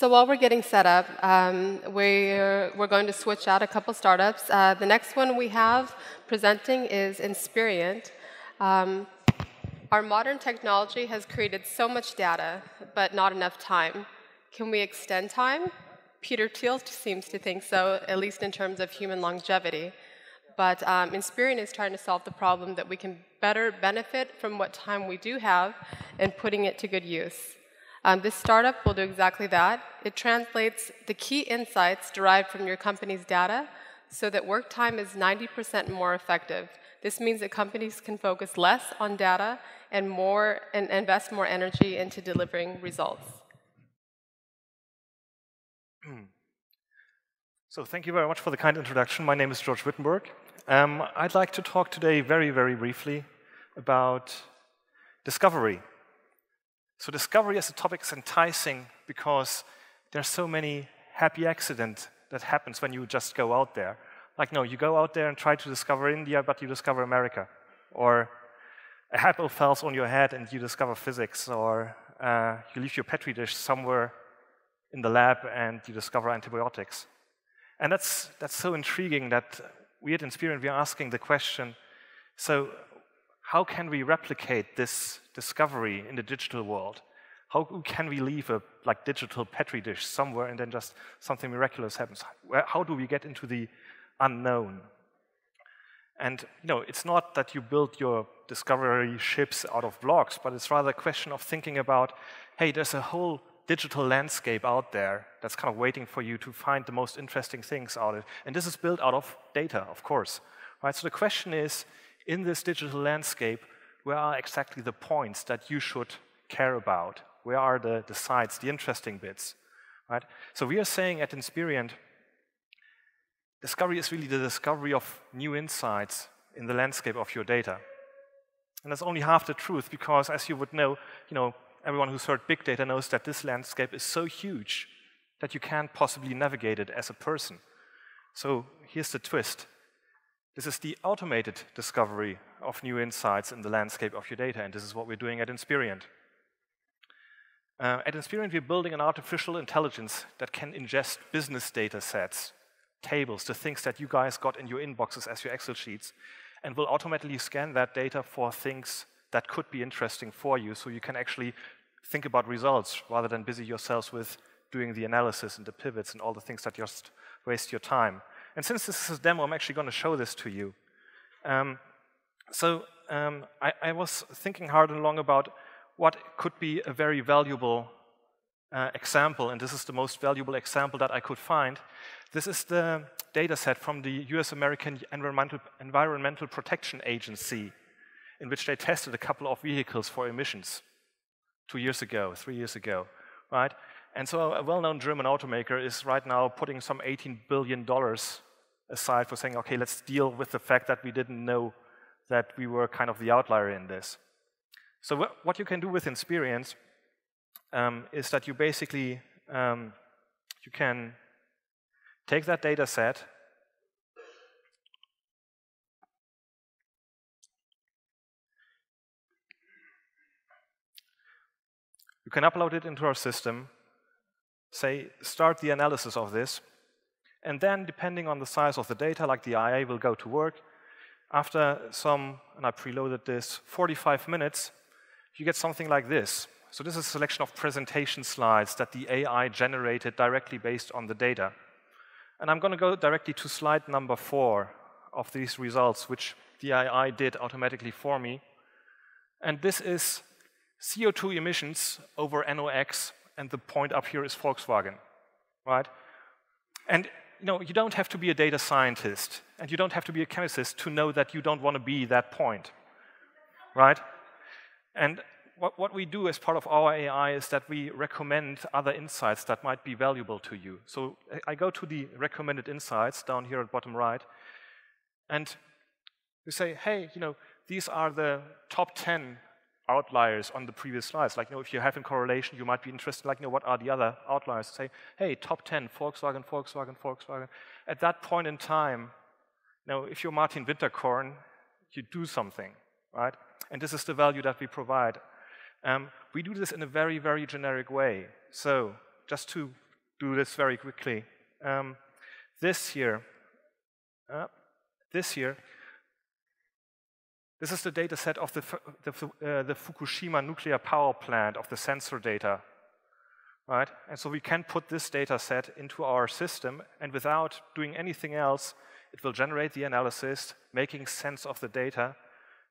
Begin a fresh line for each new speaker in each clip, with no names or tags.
So while we're getting set up, um, we're, we're going to switch out a couple startups. Uh, the next one we have presenting is Inspirient. Um, our modern technology has created so much data, but not enough time. Can we extend time? Peter Thiel seems to think so, at least in terms of human longevity. But um, Inspirient is trying to solve the problem that we can better benefit from what time we do have and putting it to good use. Um, this startup will do exactly that. It translates the key insights derived from your company's data so that work time is 90% more effective. This means that companies can focus less on data and more and invest more energy into delivering results.
So thank you very much for the kind introduction. My name is George Wittenburg. Um, I'd like to talk today very, very briefly about discovery. So discovery as a topic is enticing because there's so many happy accidents that happens when you just go out there. Like, no, you go out there and try to discover India, but you discover America. Or a apple falls on your head and you discover physics. Or uh, you leave your Petri dish somewhere in the lab and you discover antibiotics. And that's, that's so intriguing that we at Inspirient, we are asking the question, so how can we replicate this discovery in the digital world? How can we leave a like digital petri dish somewhere and then just something miraculous happens? How do we get into the unknown? And you know, it's not that you build your discovery ships out of blocks, but it's rather a question of thinking about, hey, there's a whole digital landscape out there that's kind of waiting for you to find the most interesting things out of it. And this is built out of data, of course. Right? So the question is, in this digital landscape, where are exactly the points that you should care about? Where are the, the sites, the interesting bits? Right? So we are saying at Inspirient, discovery is really the discovery of new insights in the landscape of your data. And that's only half the truth because, as you would know, you know, everyone who's heard big data knows that this landscape is so huge that you can't possibly navigate it as a person. So here's the twist. This is the automated discovery of new insights in the landscape of your data, and this is what we're doing at Inspirient. Uh, at Inspirient, we're building an artificial intelligence that can ingest business data sets, tables, the things that you guys got in your inboxes as your Excel sheets, and will automatically scan that data for things that could be interesting for you so you can actually think about results rather than busy yourselves with doing the analysis and the pivots and all the things that just waste your time. And since this is a demo, I'm actually going to show this to you. Um, so um, I, I, was thinking hard and long about what could be a very valuable uh, example, and this is the most valuable example that I could find. This is the data set from the US American Environmental, Environmental Protection Agency, in which they tested a couple of vehicles for emissions two years ago, three years ago, right? And so a well-known German automaker is right now putting some $18 billion aside for saying, okay, let's deal with the fact that we didn't know that we were kind of the outlier in this. So wh what you can do with Inspirient um, is that you basically, um, you can take that data set, you can upload it into our system, say, start the analysis of this, and then, depending on the size of the data, like the IA will go to work. After some, and I preloaded this, 45 minutes, you get something like this. So this is a selection of presentation slides that the AI generated directly based on the data. And I'm going to go directly to slide number four of these results, which the AI did automatically for me. And this is CO2 emissions over NOx, and the point up here is Volkswagen, right? And you know, you don't have to be a data scientist and you don't have to be a chemist to know that you don't want to be that point, right? And what, what we do as part of our AI is that we recommend other insights that might be valuable to you. So I go to the recommended insights down here at bottom right, and we say, hey, you know, these are the top 10 outliers on the previous slides. Like, you know, if you have in correlation, you might be interested, like, you know, what are the other outliers? Say, hey, top 10, Volkswagen, Volkswagen, Volkswagen. At that point in time, you know, if you're Martin Winterkorn, you do something, right? And this is the value that we provide. Um, we do this in a very, very generic way. So just to do this very quickly. Um, this year, uh, this year, this is the data set of the, the, uh, the, Fukushima nuclear power plant of the sensor data. Right? And so we can put this data set into our system, and without doing anything else, it will generate the analysis, making sense of the data,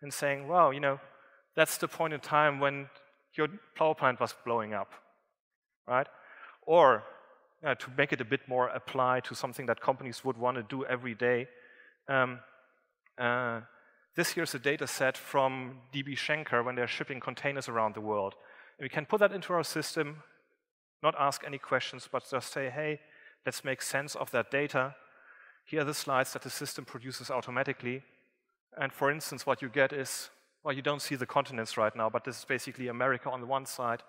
and saying, well, you know, that's the point in time when your power plant was blowing up. Right? Or uh, to make it a bit more apply to something that companies would want to do every day, um, uh, this here's a data set from DB Schenker when they're shipping containers around the world. And we can put that into our system, not ask any questions, but just say, hey, let's make sense of that data. Here are the slides that the system produces automatically. And for instance, what you get is, well, you don't see the continents right now, but this is basically America on the one side,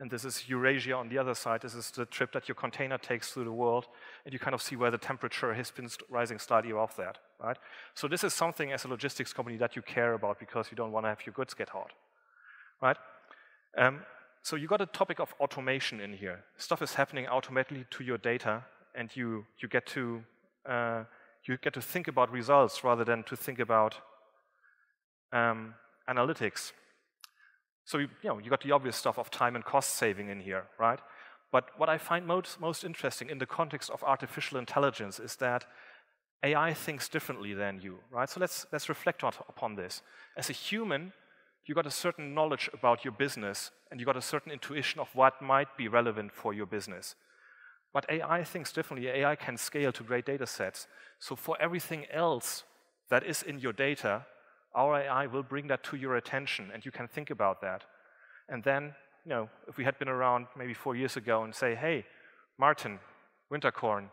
and this is Eurasia on the other side. This is the trip that your container takes through the world, and you kind of see where the temperature has been rising slightly above that, right? So this is something as a logistics company that you care about because you don't want to have your goods get hot, right? Um, so you got a topic of automation in here. Stuff is happening automatically to your data, and you you get to uh, you get to think about results rather than to think about um, analytics. So you, you, know, you got the obvious stuff of time and cost saving in here, right? But what I find most, most interesting in the context of artificial intelligence is that AI thinks differently than you, right? So let's, let's reflect on, upon this. As a human, you got a certain knowledge about your business and you got a certain intuition of what might be relevant for your business. But AI thinks differently. AI can scale to great data sets. So for everything else that is in your data, our AI will bring that to your attention and you can think about that. And then, you know, if we had been around maybe four years ago and say, hey, Martin, Winterkorn,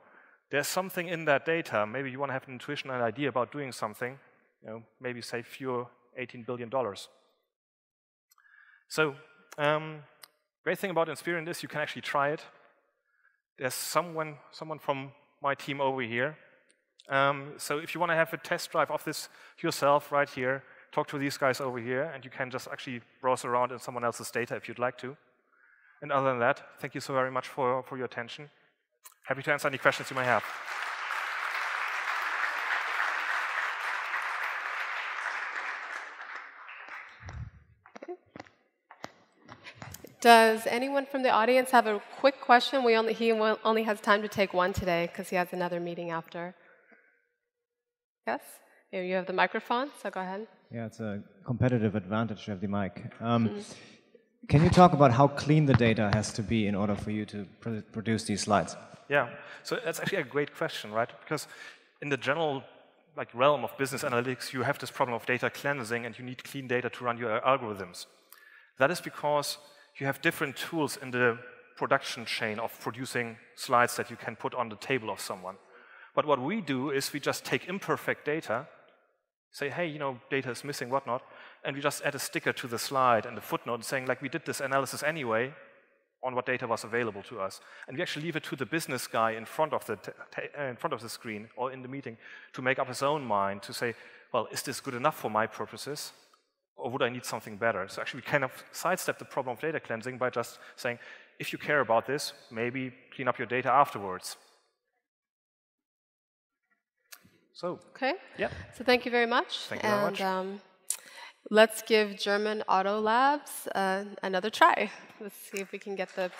there's something in that data, maybe you want to have an intuition and idea about doing something, you know, maybe save fewer $18 billion. So, um, great thing about Inspirient is you can actually try it. There's someone, someone from my team over here um, so if you want to have a test drive of this yourself right here, talk to these guys over here, and you can just actually browse around in someone else's data if you'd like to. And other than that, thank you so very much for, for your attention. Happy to answer any questions you may have.
Does anyone from the audience have a quick question? We only, he only has time to take one today because he has another meeting after. Yes? You have the microphone, so go ahead.
Yeah, it's a competitive advantage to have the mic. Um, mm. Can you talk about how clean the data has to be in order for you to pr produce these slides?
Yeah, so that's actually a great question, right? Because in the general like realm of business analytics, you have this problem of data cleansing, and you need clean data to run your algorithms. That is because you have different tools in the production chain of producing slides that you can put on the table of someone. But what we do is we just take imperfect data, say, hey, you know, data is missing, whatnot, and we just add a sticker to the slide and a footnote saying, like, we did this analysis anyway on what data was available to us. And we actually leave it to the business guy in front of the, uh, in front of the screen or in the meeting to make up his own mind to say, well, is this good enough for my purposes? Or would I need something better? So actually, we kind of sidestep the problem of data cleansing by just saying, if you care about this, maybe clean up your data afterwards. So
okay.
Yeah.
So thank you very much.
Thank you and, very much. Um,
let's give German Auto Labs uh, another try. Let's see if we can get the